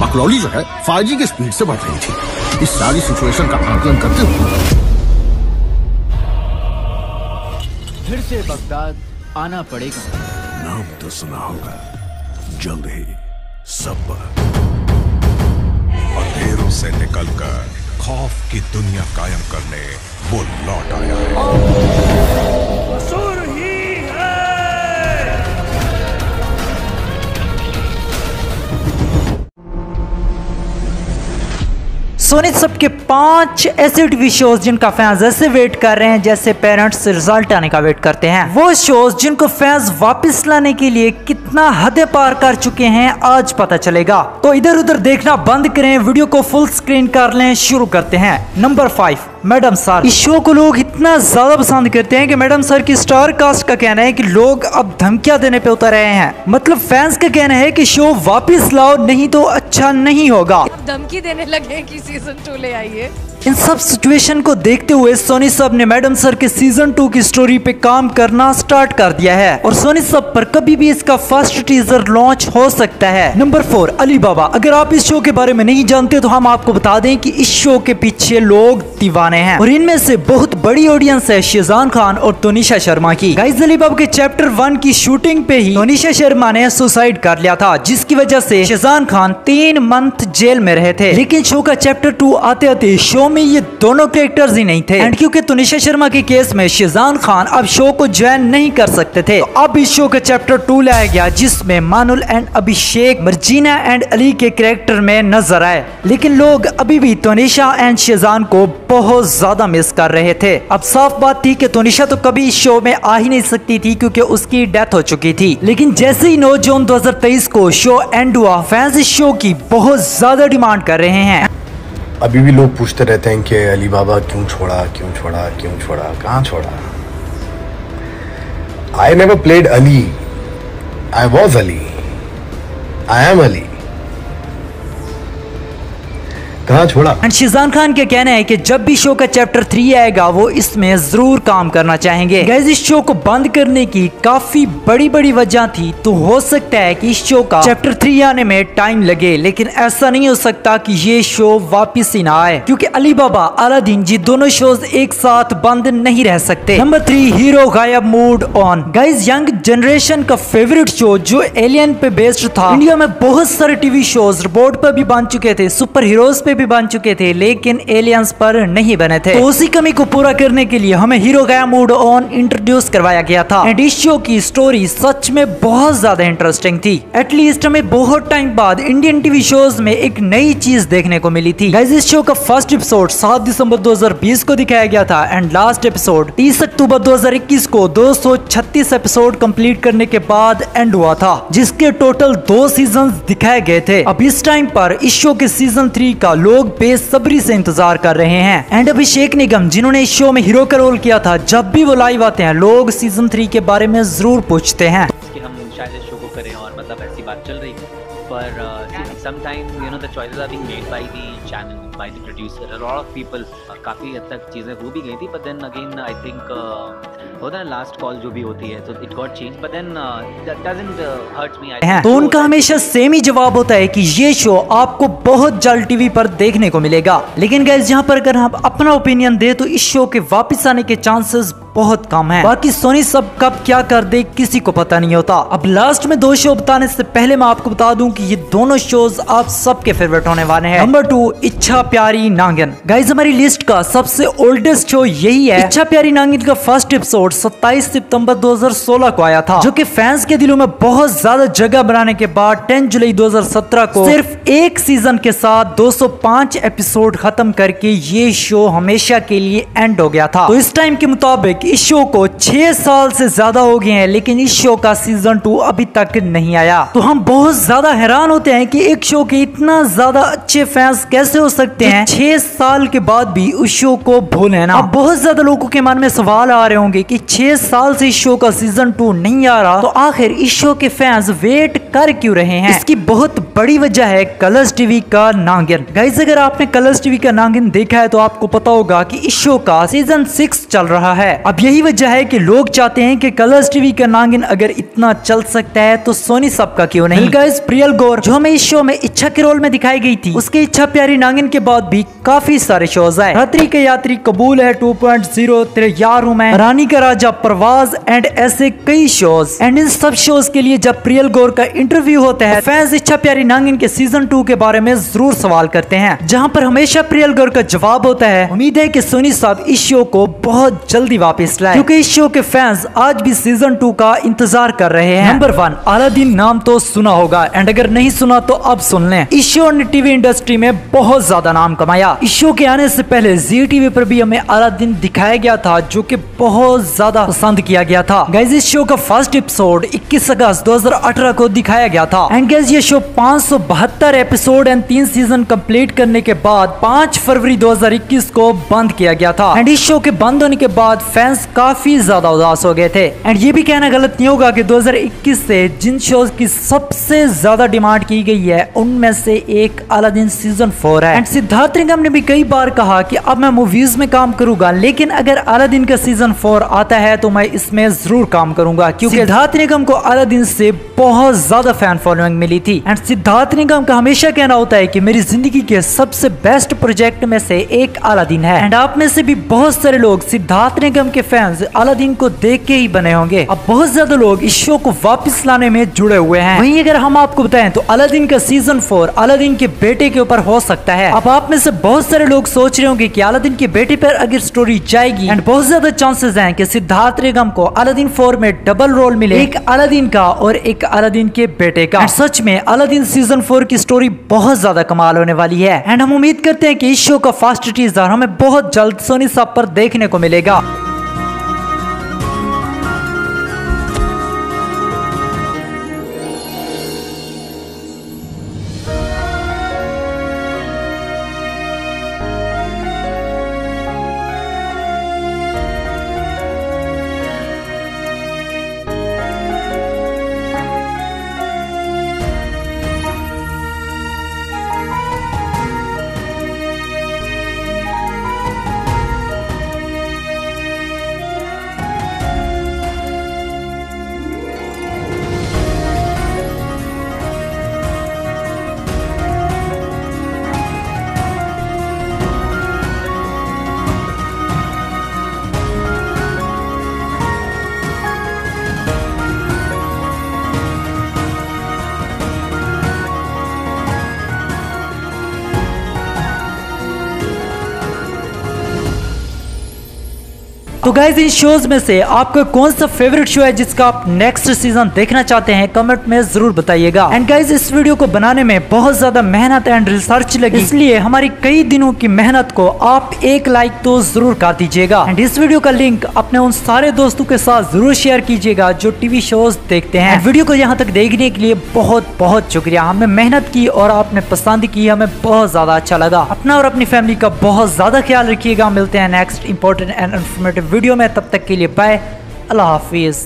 बकरौली जो है फाइव की स्पीड से बढ़ रही थी। इस सारी सिचुएशन का आकलन करते हुए फिर से बगदाद आना पड़ेगा। नाम तो सुना होगा। जल्द ही सब अंधेरों से निकलकर खौफ की दुनिया कायम करने वो लौट आया। है सोनी सब के पाँच ऐसे टीवी शोज़ जिनका फैंस ऐसे वेट कर रहे हैं जैसे पेरेंट्स रिज़ल्ट आने का वेट करते हैं। वो शोज़ जिनको फैंस वापस लाने के लिए कितना हदें पार कर चुके हैं, आज पता चलेगा। तो इधर उधर देखना बंद करें, वीडियो को फुल स्क्रीन कर लें, शुरू करते हैं। Number five. Madam sir. इस शो को लोग इतना ज़्यादा पसंद करते हैं कि मैडम सर की स्टार कास्ट का कहना है कि लोग अब धमकियाँ देने पे उतर रहे हैं। मतलब फैंस का कहना है कि शो वापस लाओ नहीं तो अच्छा नहीं होगा। धमकी देने लगे कि सीज़न टू ले आइए। इन सब सिचुएशन को देखते हुए सोनी सबने मैडम सर के सीज़न टू की स्टोरी पे काम करना स्टार्ट कर दिया है। और सोनी सब पर कभी भी इसका फ़र्स्ट टीजर लॉन्च हो सकता है। नंबर फोर अली बाबा अगर आप इस शो के बारे में नहीं जानते तो हम आपको बता दें कि इस शो के पीछे लोग दीवाने हैं। और इनमें से बहुत बड़ी ऑडियंस है शेजान खान और तोनिशा शर्मा की। गाइज़ अली बाबा के चैप्टर वन की शूटिंग पे ही तोनिशा शर्मा ने सुसाइड कर लिया था, जिसकी वजह से शेजान खान तीन मंथ जेल में रहे थे। लेकिन शो का चैप्टर टू आते आते शो में ये दोनों कैरेक्टर्स ही नहीं थे। एंड क्योंकि तुनिशा शर्मा के केस में शिजान खान अब शो को ज्वाइन नहीं कर सकते थे। तो अब इस शो का चैप्टर टू लाया गया, जिसमें मानुल एंड अभिषेक, मर्जीना एंड अली के कैरेक्टर में नज़र आए। लेकिन लोग अभी भी तोनिशा एंड शेजान को बहुत ज़्यादा मिस कर रहे थे। अब साफ़ बात थी कि तोनिशा तो कभी इस शो में आ ही नहीं सकती थी, क्योंकि उसकी डेथ हो चुकी थी। लेकिन जैसे ही नौ जून 2023 को शो एंड हुआ फैंस इस शो की बहुत ज़्यादा डिमांड कर रहे हैं। अभी भी लोग पूछते रहते हैं कि अली बाबा क्यों छोड़ा क्यों छोड़ा क्यों छोड़ा, कहाँ छोड़ा? I never played Ali I was Ali I am Ali कहाँ, छोड़ा। शिजान खान का कहना है कि जब भी शो का चैप्टर थ्री आएगा, वो इसमें ज़रूर काम करना चाहेंगे। गैस इस शो को बंद करने की काफ़ी बड़ी बड़ी वजह थी। तो हो सकता है कि इस शो का चैप्टर थ्री आने में टाइम लगे, लेकिन ऐसा नहीं हो सकता कि ये शो वापिस ही ना आए। क्योंकि अली बाबा अलादीन जी दोनों शोज़ एक साथ बंद नहीं रह सकते। नंबर थ्री हीरो गायब mood on guys young generation का फेवरेट शो जो एलियन पे बेस्ड था इंडिया में बहुत सारे टीवी शोज़ रिपोर्ट पर भी बन चुके थे सुपर हीरोज पे भी बन चुके थे, लेकिन एलियंस पर नहीं बने थे। तो उसी कमी को पूरा करने के लिए हमें हीरो गया मूड ऑन इंट्रोड्यूस करवाया गया था। एंड इस शो की स्टोरी सच में बहुत ज़्यादा इंटरेस्टिंग थी। एटलीस्ट हमें बहुत टाइम बाद इंडियन टीवी शोज़ में एक नई चीज़ देखने को मिली थी। इस शो का फ़र्स्ट एपिसोड 7 दिसंबर 2020 को दिखाया गया था एंड लास्ट एपिसोड 30 अक्टूबर 2021 को 236 एपिसोड कंप्लीट करने के बाद एंड हुआ था, जिसके टोटल दो सीज़न दिखाए गए थे। अब इस टाइम पर इस शो के सीज़न थ्री का लोग बेसब्री से इंतज़ार कर रहे हैं। एंड अभिषेक निगम, जिन्होंने इस शो में हीरो का रोल किया था, जब भी वो लाइव आते हैं, लोग सीज़न थ्री के बारे में ज़रूर पूछते हैं। हम शायद शो को करें और मतलब ऐसी बात चल रही थी पर sometime you know the choices are being made by the channel by the producer lot of people काफ़ी हद तक चीज़ें हो भी गई थी but then again I think होता है लास्ट कॉल जो भी होती है तो it got change but then that doesn't hurt me हैं तो उनका हमेशा सेम ही जवाब होता है कि ये शो आपको बहुत जल्द टीवी पर देखने को मिलेगा। लेकिन गैस यहाँ पर अगर हम अपना ओपिनियन दे तो इस शो के वापस आने के चांसेस बहुत कम है। बाकी सोनी सब कब क्या कर दे किसी को पता नहीं होता। अब लास्ट में दो शो बताने से पहले मैं आपको बता दूँ कि ये दोनों शोज़ आप सबके फेवरेट होने वाले हैं। नंबर टू इच्छा प्यारी नागिन। गाइज़ हमारी लिस्ट का सबसे ओल्डेस्ट शो यही है। इच्छा प्यारी नागिन का फ़र्स्ट एपिसोड 27 सितंबर 2016 को आया था। जो कि फैंस के दिलों में बहुत ज़्यादा जगह बनाने के बाद 10 जुलाई 2017 को सिर्फ़ एक सीज़न के साथ 205 एपिसोड खत्म करके ये शो हमेशा के लिए एंड हो गया था। तो इस टाइम के मुताबिक इस शो को छह साल से ज़्यादा हो गए हैं लेकिन इस शो का सीज़न टू अभी तक नहीं आया। तो हम बहुत ज़्यादा हैरान होते हैं कि एक शो के इतना ज़्यादा अच्छे फैंस कैसे हो सकते हैं? छह साल के बाद भी उस शो को भूले ना। अब बहुत ज़्यादा लोगों के मन में सवाल आ रहे होंगे कि छह साल से इस शो का सीज़न टू नहीं आ रहा तो आखिर इस शो के फैंस वेट कर क्यों रहे हैं? इसकी बहुत बड़ी वजह है कलर्स टीवी का नागिन। गाइज़ अगर आपने कलर्स टीवी का नागिन देखा है तो आपको पता होगा कि इस शो का सीज़न सिक्स चल रहा है। अब यही वजह है कि लोग चाहते हैं कि कलर्स टीवी का नागिन अगर इतना चल सकता है तो सोनी सब का क्यों नहीं? गाइस प्रियल गौर जो हमें इस शो में इच्छा के रोल में दिखाई गई थी उसके इच्छा प्यारी नागिन के बाद भी काफ़ी सारे शोज़ आए। रात्रि के यात्री कबूल है 2.0 तेरे यार हूँ मैं। रानी का राजा प्रवास एंड ऐसे कई शोज़ एंड इन सब शोज़ के लिए जब प्रियल गौर का इंटरव्यू होता है फैंस इच्छा प्यारी नागिन के सीज़न टू के बारे में ज़रूर सवाल करते हैं। जहाँ पर हमेशा प्रियल गौर का जवाब होता है उम्मीद है की सोनी साहब इस शो को बहुत जल्दी वापस लाए। क्योंकि इस शो के फैंस आज भी सीज़न टू का इंतज़ार कर रहे हैं। नंबर वन अलादीन नाम तो सुना होगा एंड अगर नहीं सुना तो अब सुन लें। इस शो ने टीवी इंडस्ट्री में बहुत ज़्यादा नाम कमाया। इस शो के आने से पहले जी टीवी पर भी हमें अलादीन दिखाया गया था जो कि बहुत ज़्यादा पसंद किया गया था। गैज इस शो का फ़र्स्ट एपिसोड 21 अगस्त 2018 को दिखाया गया था। एंड गाइज़ ये शो पाँच सौ बहत्तर एपिसोड एंड तीन सीज़न कंप्लीट करने के बाद 5 फरवरी 2021 को बंद किया गया था। एंड इस शो के बंद होने के बाद फैंस काफ़ी ज़्यादा उदास हो गए थे। एंड ये भी कहना गलत नहीं होगा कि 2021 से जिन शोज़ की सबसे ज़्यादा डिमांड की गई है, उनमें से एक अलादीन सीज़न फोर है। एंड सिद्धार्थ निगम ने भी कई बार कहा कि अब मैं मूवीज़ में काम करूँगा, लेकिन अगर अलादीन का सीज़न फोर आता है तो मैं इसमें ज़रूर काम करूँगा, क्योंकि सिद्धार्थ निगम को अलादीन से बहुत ज़्यादा फ़ैन फॉलोइंग मिली थी। एंड सिद्धार्थ निगम का हमेशा कहना होता है कि मेरी ज़िंदगी के सबसे बेस्ट प्रोजेक्ट में से एक अलादीन है। एंड आप में से भी बहुत सारे लोग सिद्धार्थ निगम के फैंस अलादीन को देख के ही बने होंगे। अब बहुत ज़्यादा लोग इस शो को वापस लाने में जुड़े हुए हैं। वहीं अगर हम आपको बताएँ तो अलादीन का सीज़न फोर अलादीन के बेटे के ऊपर हो सकता है। अब आप में से बहुत सारे लोग सोच रहे होंगे की अलादीन के बेटे पर अगर स्टोरी जाएगी एंड बहुत ज़्यादा चांसेस है की सिद्धार्थ निगम को अलादीन फोर में डबल रोल मिले। एक अलादीन का और एक अलादीन के बेटे का। सच में अलादीन सीज़न फोर की स्टोरी बहुत ज़्यादा कमाल होने वाली है। एंड हम उम्मीद करते हैं कि इस शो का फास्ट टीजर हमें बहुत जल्द सोनी साहब पर देखने को मिलेगा। तो गाइज़ इन शोज़ में से आपका कौन सा फेवरेट शो है जिसका आप नेक्स्ट सीज़न देखना चाहते हैं कमेंट में ज़रूर बताइएगा। एंड गाइज़ इस वीडियो को बनाने में बहुत ज़्यादा मेहनत एंड रिसर्च लगी। इसलिए हमारी कई दिनों की मेहनत को आप एक लाइक तो ज़रूर कर दीजिएगा। एंड इस वीडियो का लिंक अपने उन सारे दोस्तों के साथ ज़रूर शेयर कीजिएगा जो टीवी शोज़ देखते हैं। वीडियो को यहाँ तक देखने के लिए बहुत बहुत शुक्रिया। हमने मेहनत की और आपने पसंद की, हमें बहुत ज़्यादा अच्छा लगा। अपना और अपनी फैमिली का बहुत ज़्यादा ख्याल रखिएगा। मिलते हैं next important and informative video में तब तक के लिए बाय। अल्लाह हाफिज़।